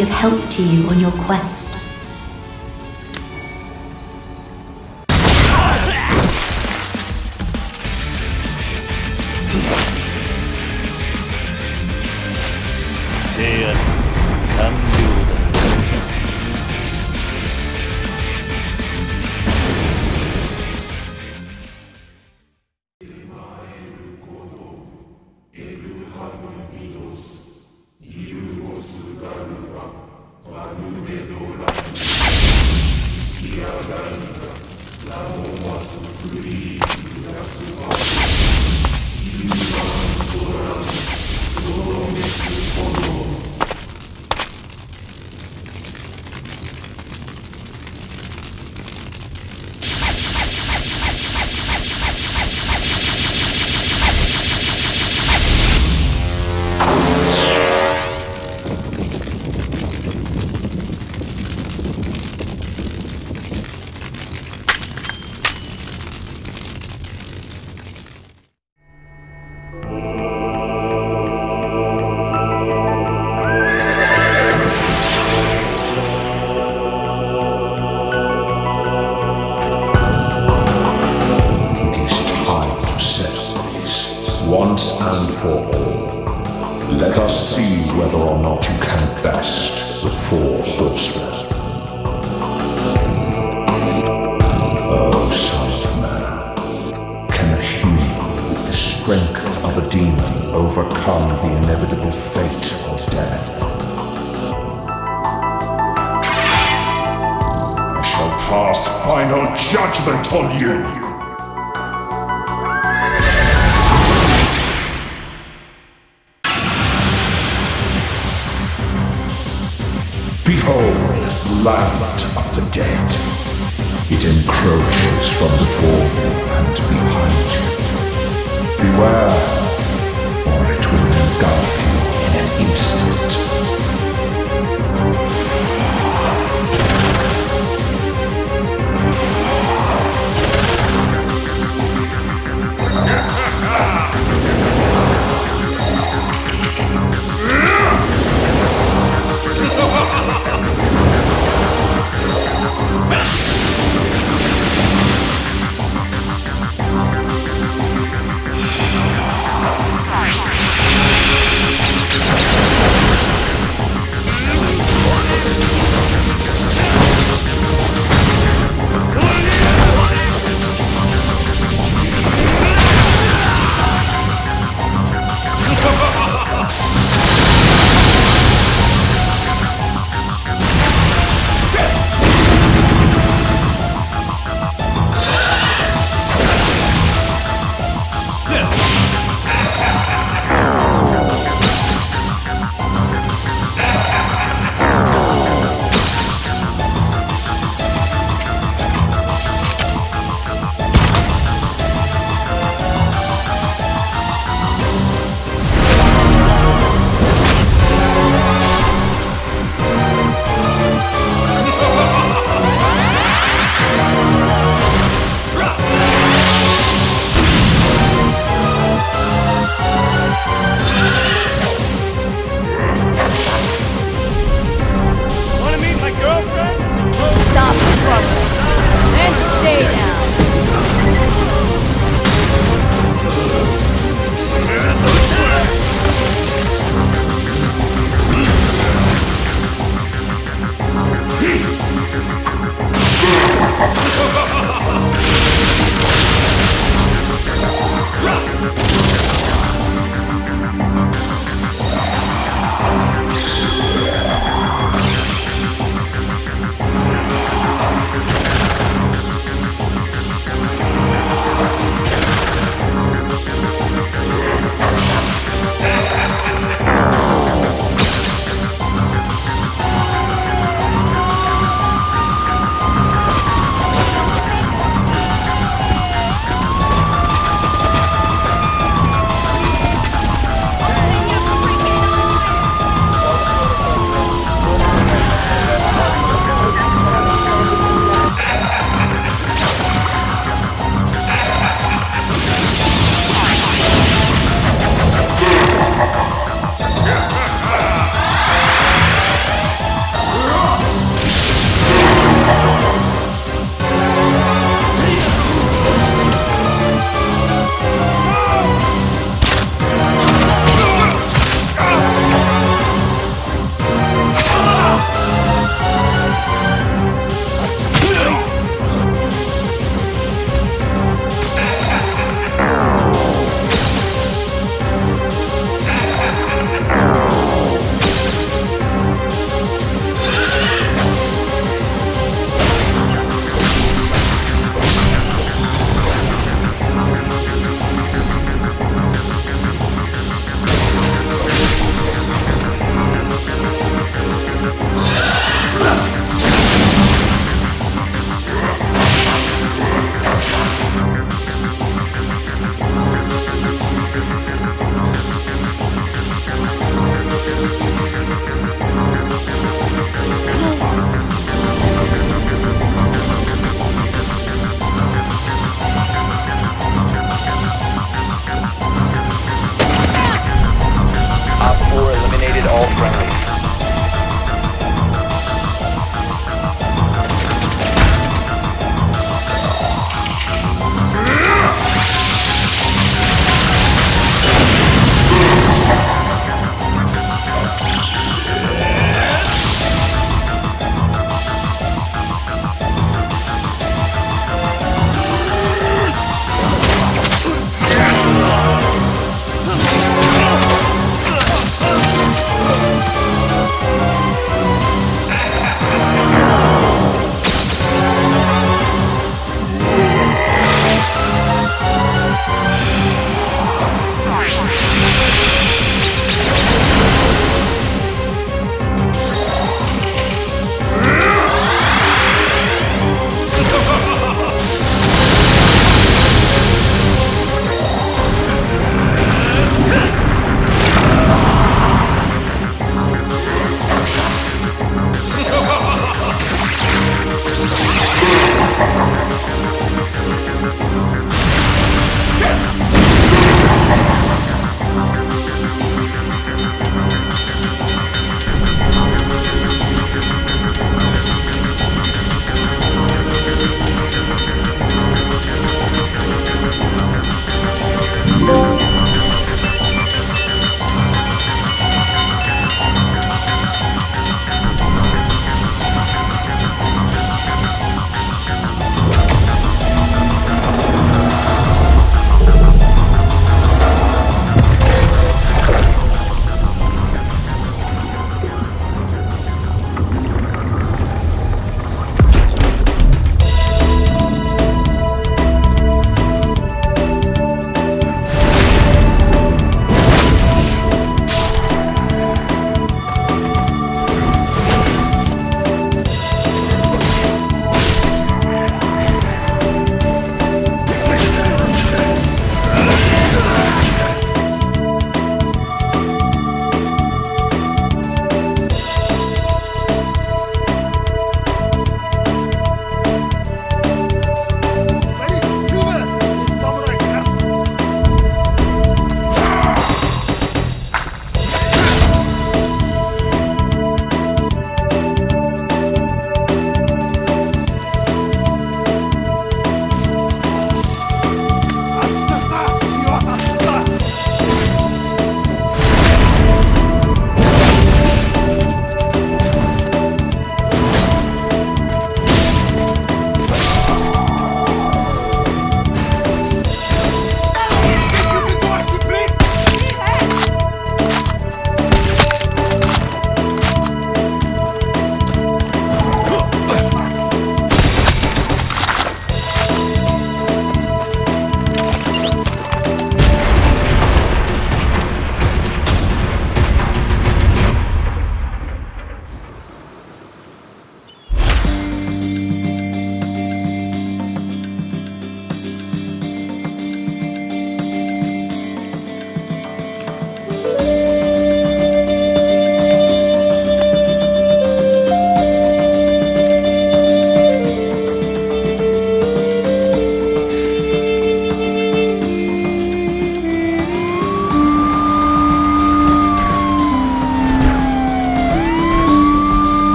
be of help to you on your quest. Universe world, soul is the follow. Final judgment on you! Behold, land of the dead. It encroaches from before you and behind you. Beware,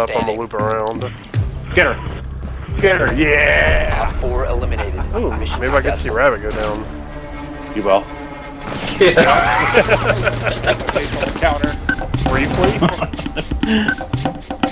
up, I'm gonna loop around. Get her! Get her! Yeah! Four eliminated. Ooh, Mission maybe I can see. Rabbit go down. You will. Counter. Briefly?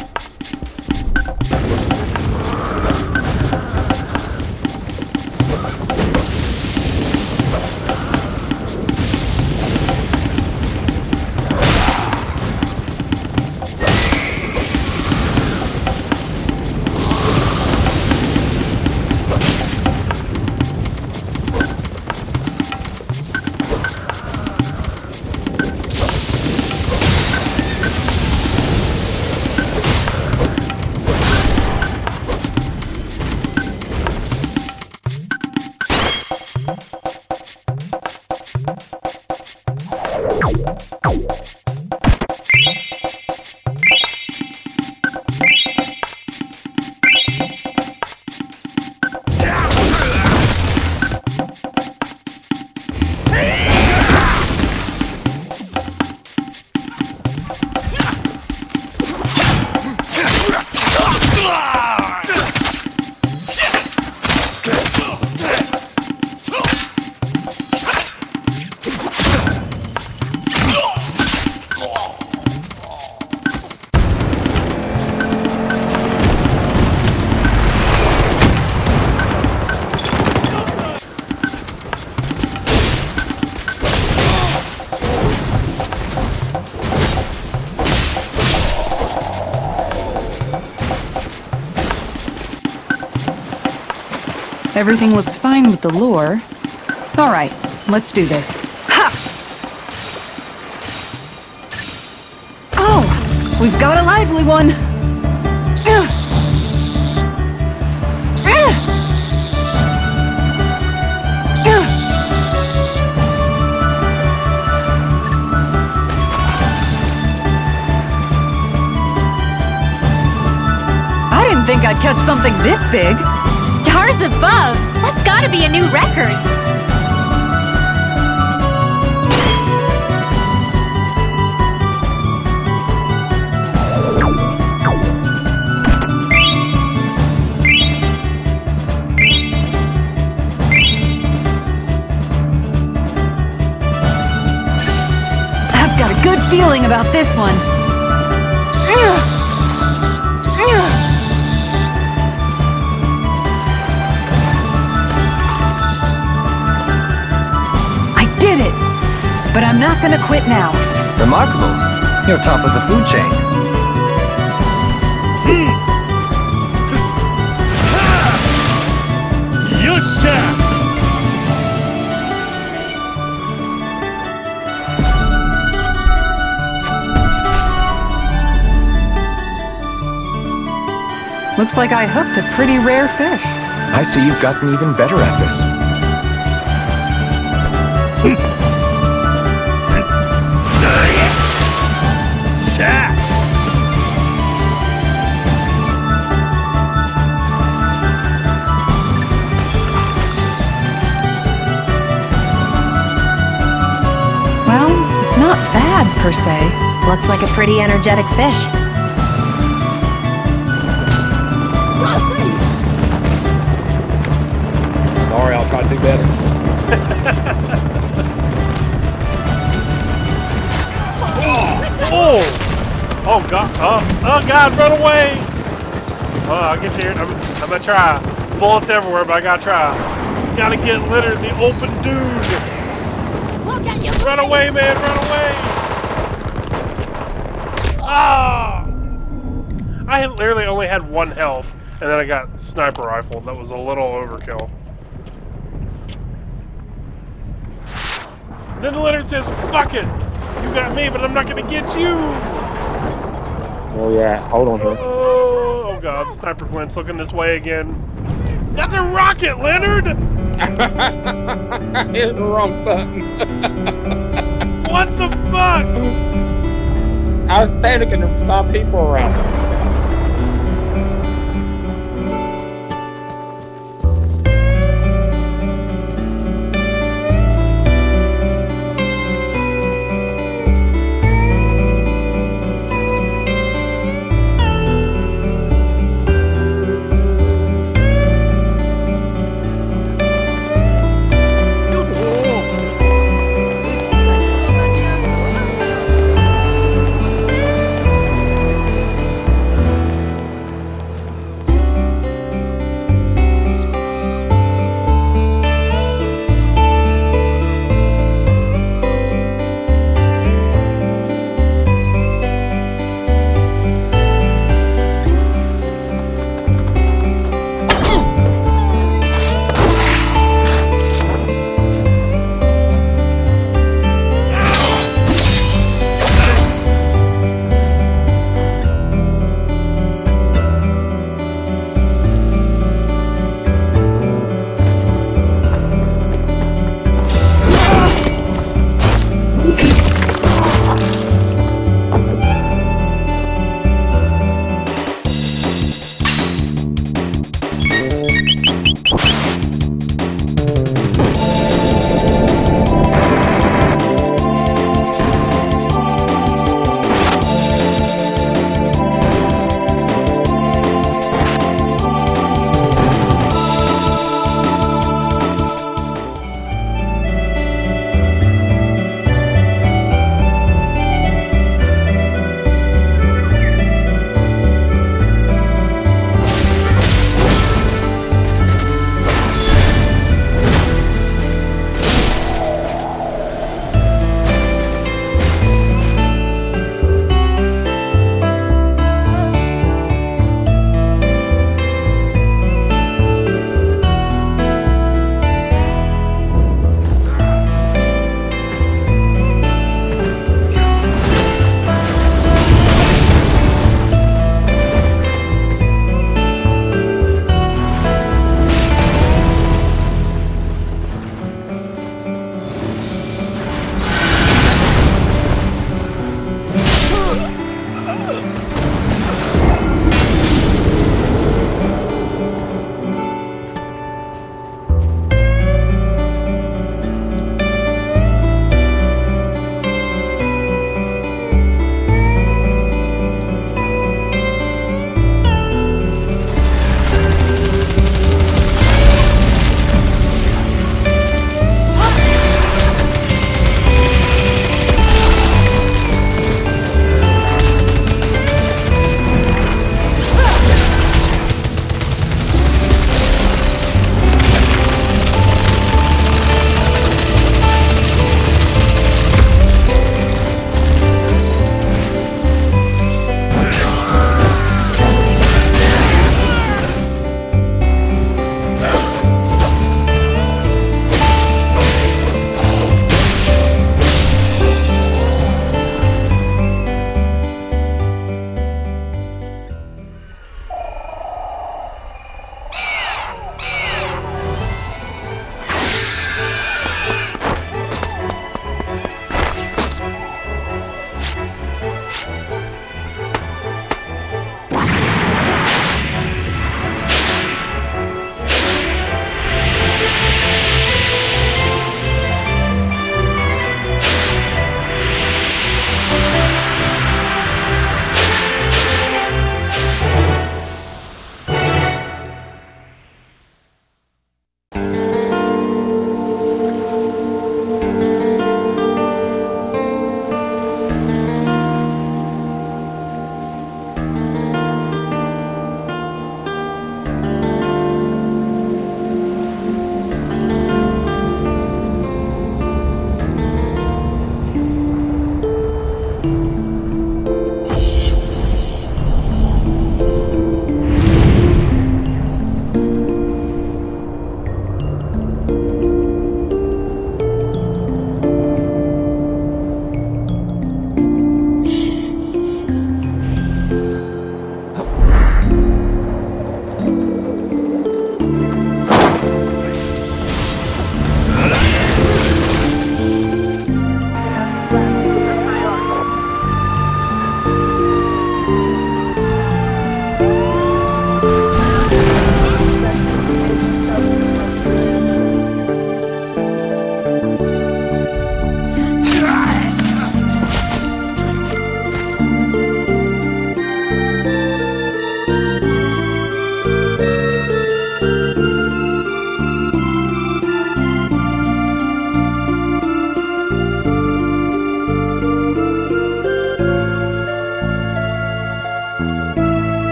Música Everything looks fine with the lure. All right, let's do this. Ha! Oh, we've got a lively one. I didn't think I'd catch something this big. Stars above! That's gotta be a new record! I've got a good feeling about this one. But I'm not gonna quit now. Remarkable. You're top of the food chain. Hmm. Looks like I hooked a pretty rare fish. I see you've gotten even better at this. Not bad per se. Looks like a pretty energetic fish. Sorry, I'll try to do better. Oh, oh! Oh god! Oh, oh god! Run away! Oh, I'll get you. I'm, I'm gonna try. Bullets everywhere, but I gotta try. Gotta get Leonard in the open dude. Run away, man! Run away! Ah! I had literally only had one health, and then I got sniper rifle. That was a little overkill. Then Leonard says, "Fuck it! You got me, but I'm not gonna get you." Oh yeah, hold on here. Oh, oh god, Sniper Glenn's looking this way again. That's a rocket, Leonard! Hit the wrong button. What the fuck? I was panicking to stop people around.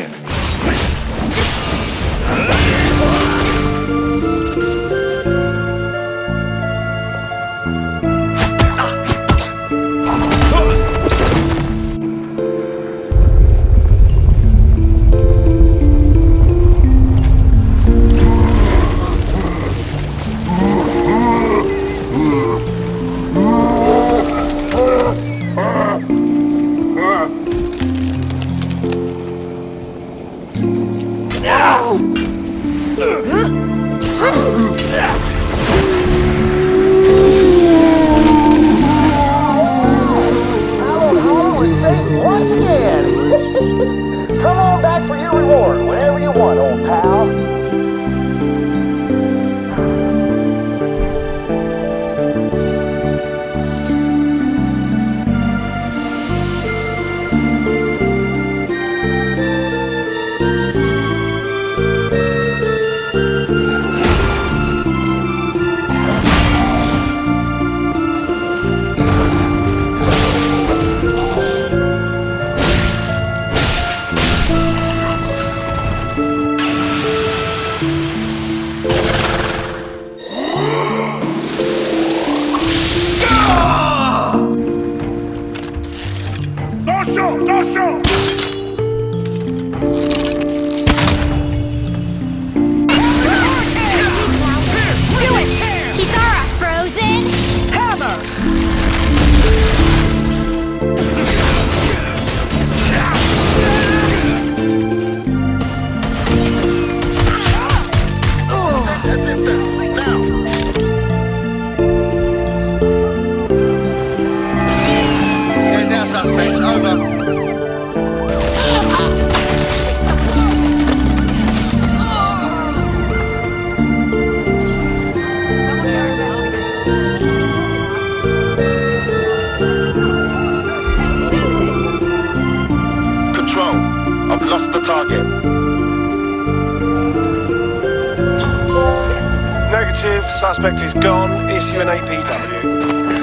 や Negative. Suspect is gone. Issue an APW.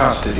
Custody.